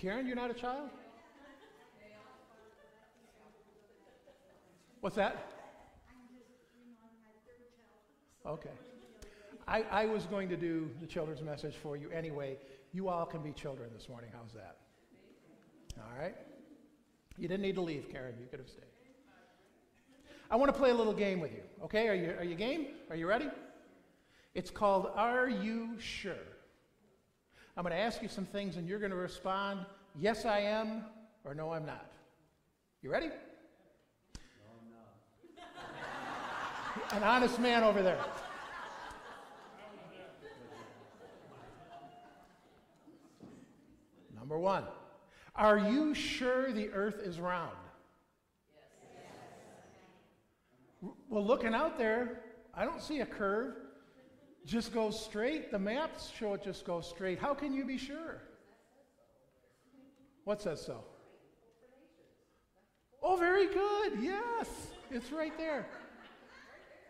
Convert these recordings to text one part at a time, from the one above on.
Karen, you're not a child? What's that? Okay. I, I was going to do the children's message for you anyway. You all can be children this morning. How's that? All right? You didn't need to leave, Karen. You could have stayed. I want to play a little game with you. Okay? Are you, are you game? Are you ready? It's called Are You Sure? I'm going to ask you some things and you're going to respond, Yes, I am, or No, I'm not. You ready? No, I'm not. An honest man over there. Number one, are you sure the earth is round? Yes. Well, looking out there, I don't see a curve. Just goes straight. The maps show it just goes straight. How can you be sure? What says so? Oh, very good. Yes, it's right there.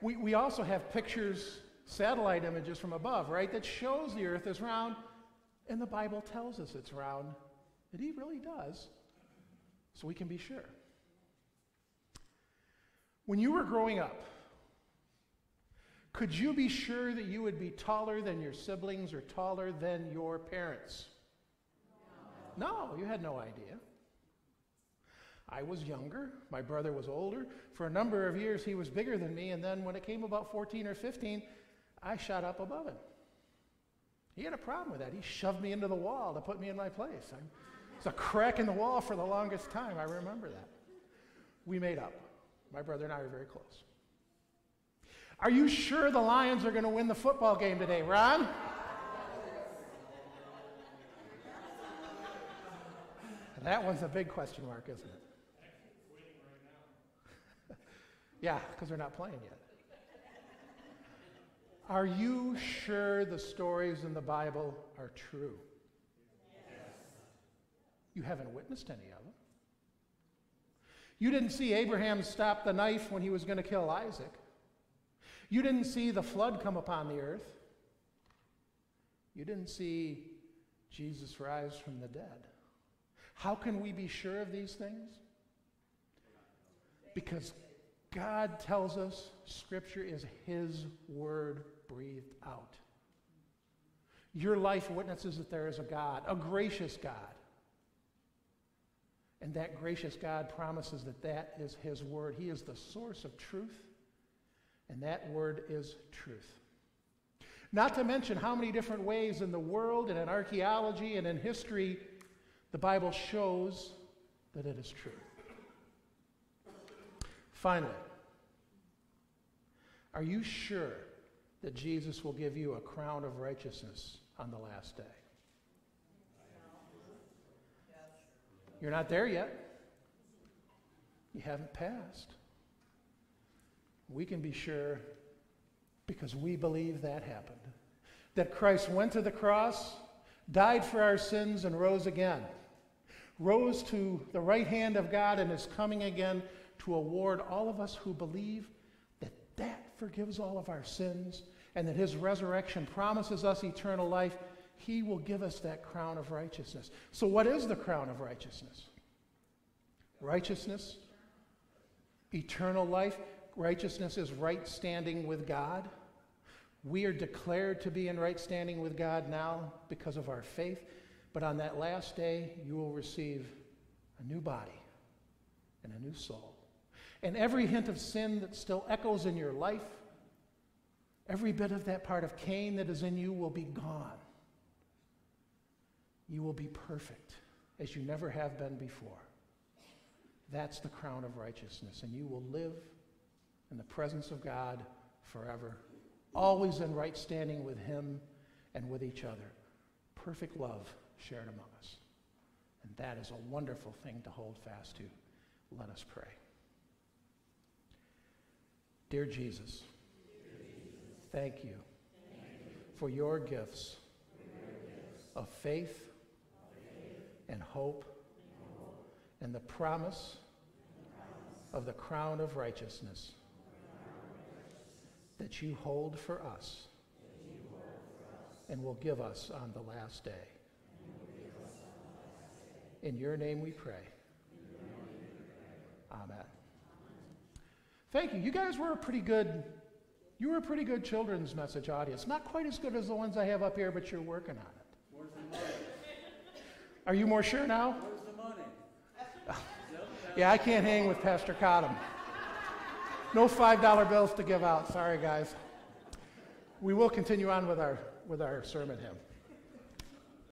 We, we also have pictures, satellite images from above, right, that shows the earth is round. And the Bible tells us it's round. It really does. So we can be sure. When you were growing up, could you be sure that you would be taller than your siblings or taller than your parents? No, no you had no idea. I was younger. My brother was older. For a number of years, he was bigger than me. And then when it came about 14 or 15, I shot up above him. He had a problem with that. He shoved me into the wall to put me in my place. it's a crack in the wall for the longest time. I remember that. We made up. My brother and I were very close. Are you sure the Lions are going to win the football game today, Ron? That one's a big question mark, isn't it? yeah, because they're not playing yet. Are you sure the stories in the Bible are true? Yes. You haven't witnessed any of them. You didn't see Abraham stop the knife when he was going to kill Isaac. You didn't see the flood come upon the earth. You didn't see Jesus rise from the dead. How can we be sure of these things? Because God tells us Scripture is His Word breathed out. Your life witnesses that there is a God, a gracious God. And that gracious God promises that that is His Word. He is the source of truth, and that Word is truth. Not to mention how many different ways in the world and in archaeology and in history the Bible shows that it is true. Finally, are you sure that Jesus will give you a crown of righteousness on the last day? You're not there yet. You haven't passed. We can be sure because we believe that happened. That Christ went to the cross, died for our sins, and rose again. Rose to the right hand of God and is coming again to award all of us who believe that that forgives all of our sins and that his resurrection promises us eternal life, he will give us that crown of righteousness. So, what is the crown of righteousness? Righteousness, eternal life. Righteousness is right standing with God. We are declared to be in right standing with God now because of our faith. But on that last day, you will receive a new body and a new soul. And every hint of sin that still echoes in your life, every bit of that part of Cain that is in you will be gone. You will be perfect as you never have been before. That's the crown of righteousness, and you will live in the presence of God forever, always in right standing with Him and with each other. Perfect love shared among us. And that is a wonderful thing to hold fast to. Let us pray. Dear Jesus, thank you for your gifts of faith and hope and the promise of the crown of righteousness that you hold for us and will give us on the last day. In your name we pray. Amen. Thank you. You guys were a pretty good, you were a pretty good children's message audience. Not quite as good as the ones I have up here, but you're working on it. Are you more sure now? Where's the money? Yeah, I can't hang with Pastor Cottom. No $5 bills to give out. Sorry, guys. We will continue on with our, with our sermon hymn.